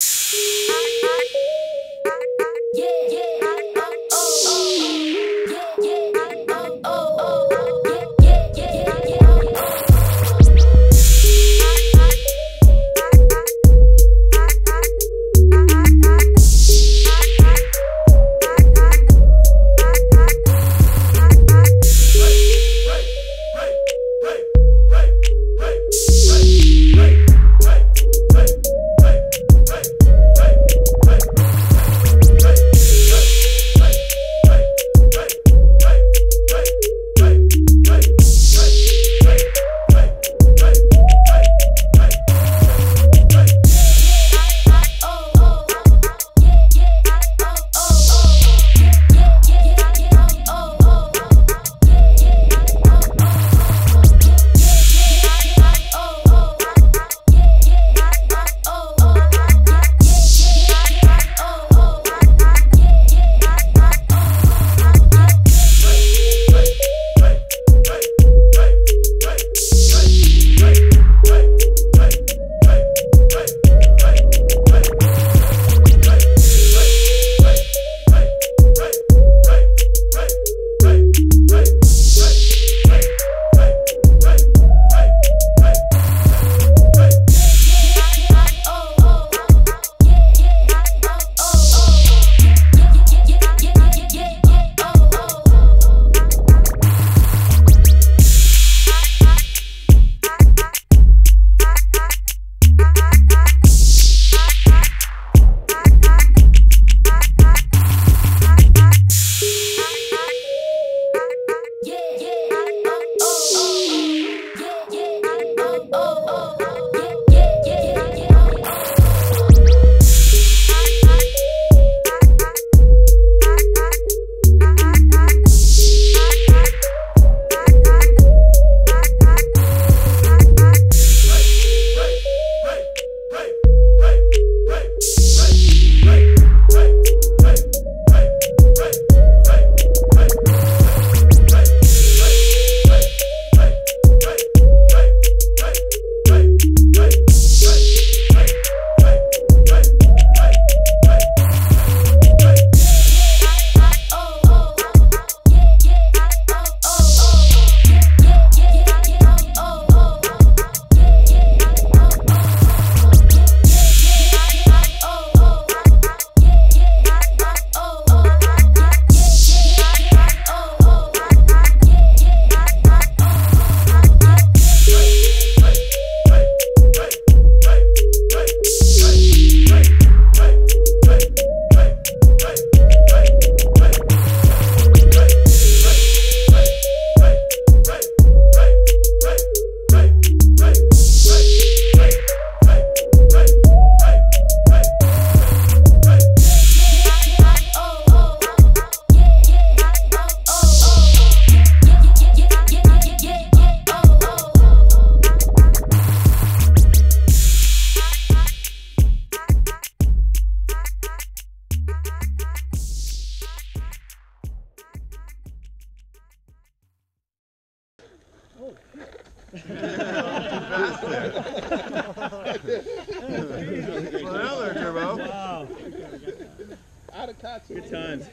Música Well, there, Turbo. Wow. Out of catch. Good times.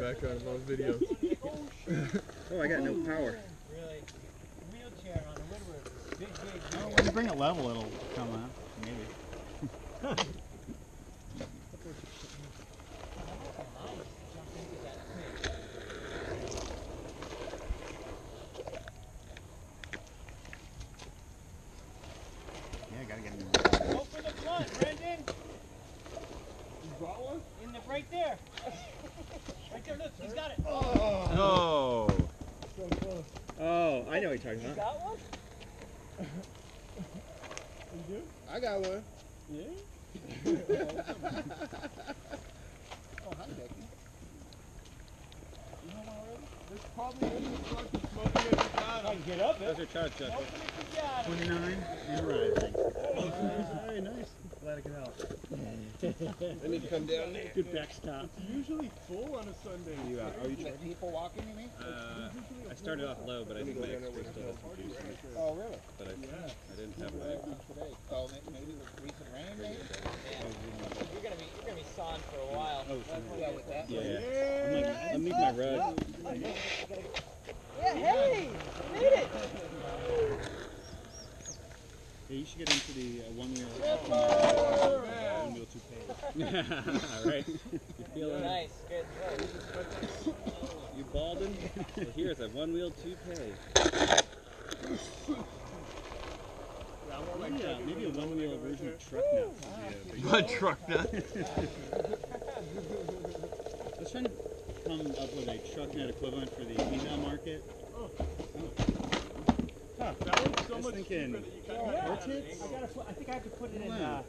Background of those videos. Oh, I got no power. Really, wheelchair on the Woodward. Big, big. Oh, when you bring it level, it'll come out. Maybe. Yeah, gotta get in there. Go for the front, Brendan. You brought one? In the right there. right there. Look, he's got it. No. So close. Oh, I know what you're talking You about. got one? You do? I got one. Yeah. Oh, hi, Becky. You have one already? There's probably in the truck that's smoking at the I can get up it. Those eh? are charged, Jeff. Open it if you got it. 29? You're right, I think. Very nice. Glad I could help. Need to come down there. Good backstop. It's usually full on a Sunday. You, uh, are you Is people walking, you mean? Uh, I started off low, but I think my extra still has some juice. Oh, really? But I, I didn't have my. Today. Oh, maybe with recent rain, maybe? You're gonna be you're gonna be sawing for a while. Oh, Yeah, with that. yeah. I'm like, I'm leaving my rug. Yeah, hey, made it. Yeah, you should get into the uh, Onewheel. Onewheel toupee. All right. You feeling? Nice, good. good. You balding? Well, here's a Onewheel toupee. Maybe, uh, maybe a Onewheel version of truck now. What truck nut? I was trying to come up with a truck net equivalent for the email market. That one's so much thinking- cheaper that you What's it? I gotta put, I think I have to put it in. Uh,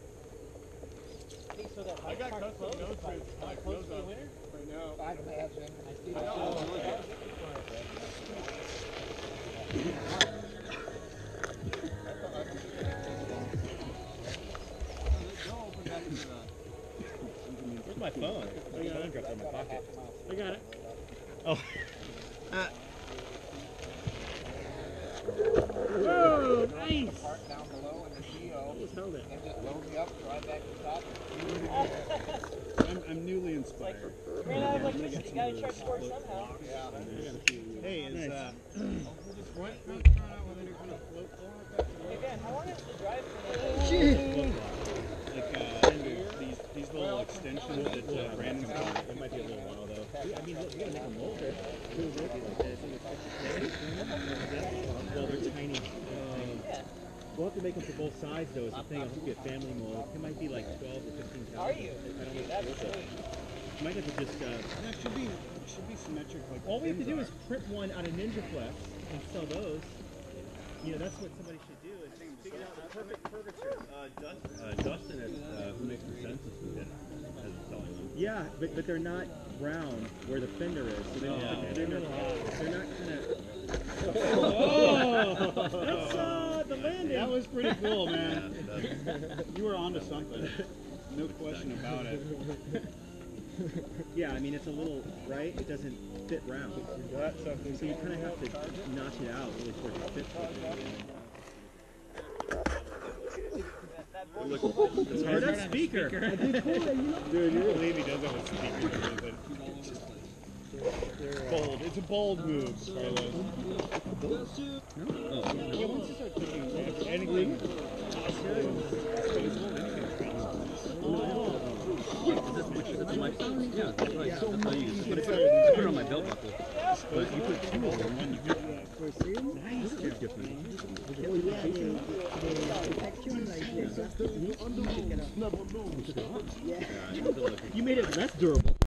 so that I got custom with by my clothes the on right now. I'd imagine. I see that. Where's my phone? My phone dropped out my pocket. I got it. Oh. Uh, Oh, nice. Park down below in the CO, Just held it. and just load me up, drive back to top. I'm, I'm newly inspired. Ran out of electricity. You gotta charge for it somehow. Hey, is uh, Hey Ben, how long is the drive from the? like uh, these these little extensions that uh, Brandon's got. It might be a little while though. I mean, look, you gotta make them older. Well, they're tiny. Yeah. We'll have to make them for both sides though, is the thing. I'll have to get family mold. It might be like 12 or 15 thousand. Are you? I don't Dude, know. that's sweet. Might have to just, uh, Yeah, it should be it should be symmetric like. all we have to do pins is print one out of NinjaFlex and sell those. You know, that's what somebody should do is the perfect curvature. Uh, Dustin, uh, Dustin at uh, Who Makes the Census is has is selling them. Yeah, but, but they're not round where the fender is. So they don't Yeah. fit the fender. They're not kind of. Oh, That's uh, the landing. that was pretty cool, man. You were onto something. No question about it. Yeah, I mean it's a little right. It doesn't fit round. So you kind of have to notch it out really for it to fit. That, that board look, It's hard that speaker. Dude, you believe he does have a speaker, bold. It's a bold move, Carlos. oh, Yeah, anything? Yeah, that's right. That's how you use. But if I put it on my belt buckle, but you put two of them on one, nice. Yeah, it's a little- You made it less durable.